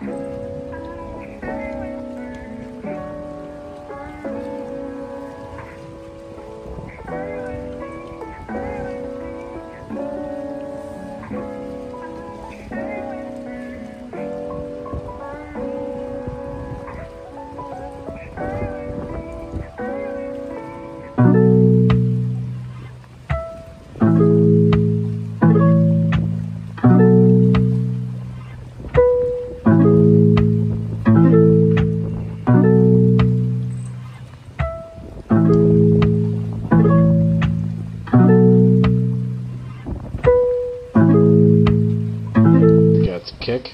Got kick.